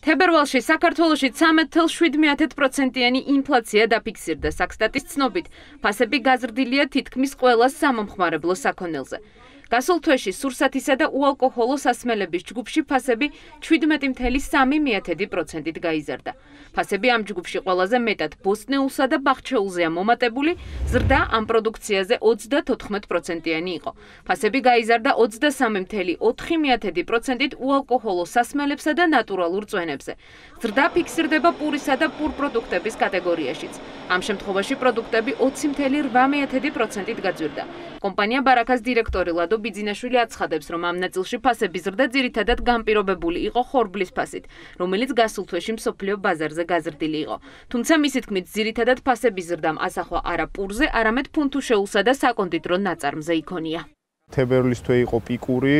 თებერვალში საქართველოში 13.7%-იანი ინფლაცია დაფიქსირდა. საქსტატის ცნობით, ფასები გაზრდილია თითქმის ყველა სამომხმარებლო საქონელზე. გასულ თვეში სურსათისა და უალკოჰოლო სასმელების ჯგუფში ფასები 17.3%-ით გაიზარდა. ფასები ამ ჯგუფში ყველაზე მეტად ბოსნეულსა და ბახჩეულზეა მომატებული, ზრდა ამ პროდუქციაზე 34%-იანი იყო. ფასები გაიზარდა 23.4%-ით უალკოჰოლო სასმელებსა და ნატურალურ წვენებზე. ზრდა ფიქსირდება პურისა და პურ პროდუქტების კატეგორიაშიც. ამ შემთხვევაში პროდუქტები 20.8%-ით გაძვირდა. კომპანია ბარაკას დირექტორი ლადო ბიძინაშვილი აცხადებს, რომ ამ ნაწილში ფასების ზრდა ძირითადად განპირობებული იყო ხორბლის ფასით, რომელიც გასულ თვეში მსოფლიო ბაზარზე გაზრდილი იყო. თუმცა მისი თქმით, ძირითადად ფასების ზრდამ ასახვა არა პურზე, არამედ ფუნთუშეულსა და საკონდიტრო ნაწარმზე იქონია. თებერვლის თვე იყო პიკური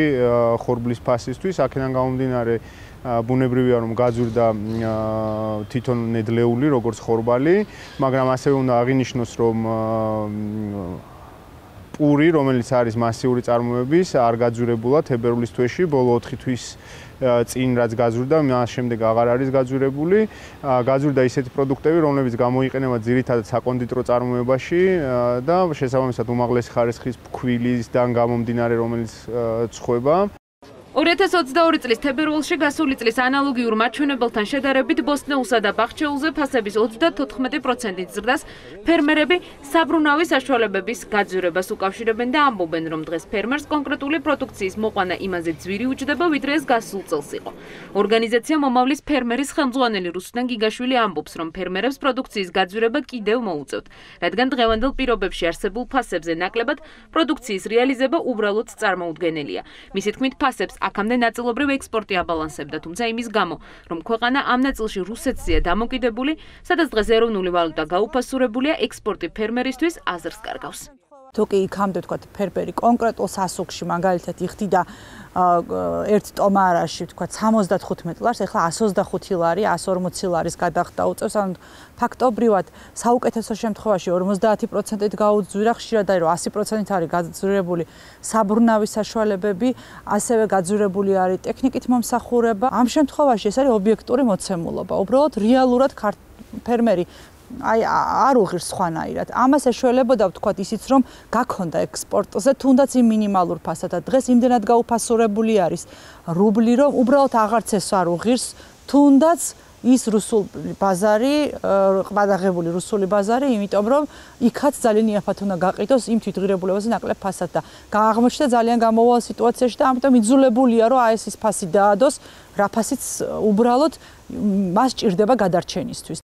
ხორბლის ფასისთვის, აქედან გამომდინარე ბუნებრივია რომ გაძვირდა თვითონ ნედლეული როგორც ხორბალი, მაგრამ ასევე უნდა აღინიშნოს რომ პური, რომელიც არის მასიური წარმოების, არ გაძვირებულა თებერვლის თვეში, ბოლო 4 თვის წინ რაც გაძვირდა, მას შემდეგ აღარ არის გაძვირებული. გაძვირდა ისეთი პროდუქტები, რომლებიც გამოიყენება ძირითადად საკონდიტრო წარმოებაში და შესაბამისად უმაღლესი ხარისხის ფქვილისგან გამომდინარე, რომელიც ცხובה. 2022 წლის თებერვალში გასული წლის ანალოგიურ მაჩვენებელთან შედარებით ბოსნეულსა და ბახჩეულზე ფასების 34%-ით ზრდას ფერმერები საბრუნავი საშუალებების გაძვირებას უკავშირებენ და ამბობენ, რომ დღეს ფერმერს კონკრეტული პროდუქციის მოყვანა იმაზე ძვირი უჯდება, ვიდრე ეს გასულ წელს იყო. ორგანიზაცია მომავლის ფერმერის ხელმძღვანელი რუსტან გიგაშვილი ამბობს, რომ ფერმერებს პროდუქციის გაძვირება კიდევ მოუწევთ, რადგან დღევანდელ პირობებში არსებულ ფასებზე ნაკლებად პროდუქციის რეალიზება უბრალოდ წარმოუდგენელია. მისი თქმით, ფასებს აქამდე ნაწილობრივ ექსპორტი აბალანსებდა, თუმცა იმის გამო, რომ ქვეყანა ამ ნაწილში რუსეთზეა დამოკიდებული, სადაც დღეს ეროვნული ვალუტა გაუფასურებულია, ექსპორტი ფერმერისთვის აზრს კარგავს. თუ კი იქამდე თქვა ფერფერი კონკრეტულ სასუქში მაგალითად იხდიდა ერთ ტომარაში თქვა 75 ლარს, ეხლა 125 ლარი, 140 ლარის გადახდა უწევს, ანუ ფაქტობრივად საუკეთესო შემთხვევაში 50%-ით გაუძვირა, ხშირად არის რომ 100%-ით არის გაძვირებული საბრუნავი საშუალებები, ასევე გაძვირებული არის ტექნიკით მომსახურება. ამ შემთხვევაში ეს არის ობიექტური მოცემულობა. უბრალოდ რეალურად ფერმერი აი არ უღირს სხვანაირად. ამას ეშველებოდა ვთქვათ ისიც რომ გაქონდა ექსპორტზე თუნდაც იმ მინიმალურ ფასად და დღეს იმდენად გაუფასურებული არის რუბლი რომ უბრალოდ აღარც ეს არ უღირს თუნდაც ის რუსული ბაზარი, ყბადაღებული რუსული ბაზარი, იმიტომ რომ იქაც ძალიან იაფად უნდა გაყიდოს იმ თვითღირებულებაზე ნაკლებ ფასად და გააღმოჩნდა ძალიან გამოვალ სიტუაციაში და ამიტომ იძულებულია რომ აი ეს ის ფასი დაადოს, რა ფასიც უბრალოდ მას ჭირდება გადარჩენისთვის.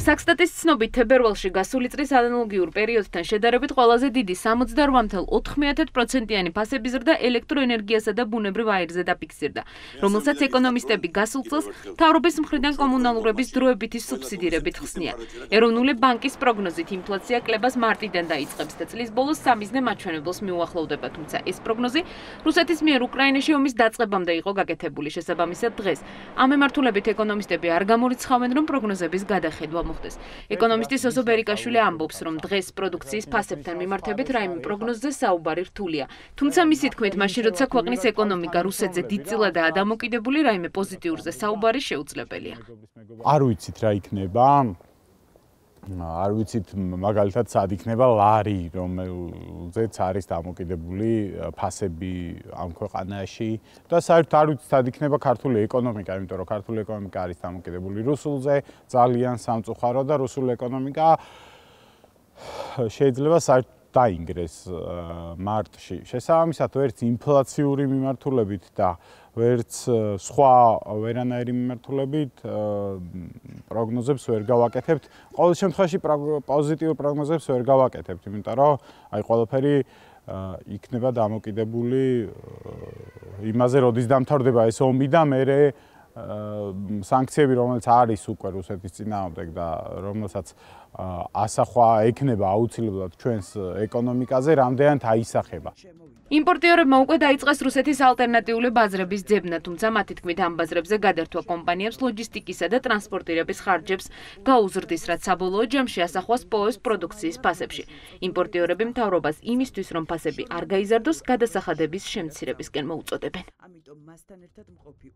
საქსტატის ცნობით თებერვალში გასული წლის ანალოგიურ პერიოდთან შედარებით ყველაზე დიდი 68.4%-იანი ფასების ზრდა ელექტროენერგიასა და ბუნებრივ აირზე დაფიქსირდა, რომელსაც ეკონომისტები გასულ წელს თავრობის მხრიდან კომუნალურების დროებითი სუბსიდირებით ხსნიან. ეროვნული ბანკის პროგნოზით ინფლაცია კლებას მარტიდან დაიწყებს და წლის ბოლოს სამიზნე მაჩვენებელს მიუახლოვდება, თუმცა ეს პროგნოზი რუსეთის მიერ უკრაინაში ომის დაწყებამდე იყო გაკეთებული. შესაბამისად დღეს ამ მემართულებით ეკონომისტები არ გამორიცხავენ, რომ პროგნოზების გადახედვა მოხდეს. ეკონომისტი სოსო ბერიკაშვილი ამბობს, რომ დღეს პროდუქციის ფასებთან მიმართებით რაიმე პროგნოზზე საუბარი რთულია. თუმცა მისი თქმით, მაშინ როცა ქვეყნის ეკონომიკა რუსეთზე დიდწილადაა დამოკიდებული, რაიმე პოზიტიურზე საუბარი შეუძლებელია. არ ვიცით რა იქნება. არ ვიცით მაგალითად სად იქნება ლარი რომელზეც არის დამოკიდებული ფასები ამ ქვეყანაში. და საერთოდ არ ვიცით სად იქნება ქართული ეკონომიკა იმიტომ რომ ქართული ეკონომიკა არის დამოკიდებული რუსულზე ძალიან სამწუხარო და რუსული ეკონომიკა შეიძლება საერთოდ დაინგრეს მარტში შესაბამისად ვერც ინფლაციური მიმართულებით და ვერც სხვა ვერანაირი მიმართულებით პროგნოზებს ვერ გავაკეთებთ. ყოველ შემთხვევაში პოზიტიურ პროგნოზებს ვერ გავაკეთებთ, იმიტომ რომ აი ყველაფერი იქნება დამოკიდებული იმაზე, როდის დამთავრდება ეს ომი და მე სანქციები, რომელიც არის უკვე რუსეთის წინააღმდეგ და რომელსაც ასახვა ექნება აუცილებლად ჩვენს ეკონომიკაზე, რამდენად აისახება. იმპორტიორებმა უკვე დაიწყეს რუსეთის ალტერნატიული ბაზრების ძებნა, თუმცა მათი თქმით ამ ბაზრებზე გადართვა კომპანიებს ლოჯისტიკისა და ტრანსპორტირების ხარჯებს გაუზრდის, რაც საბოლოო ჯამში ასახვას პოეს პროდუქციის ფასებში. იმპორტიორები მთავრობას იმისთვის, რომ ფასები არ გაიზარდოს, გადასახადების შემცირებისკენ მოუწოდებენ. ამიტომ მასთან ერთად მყოფი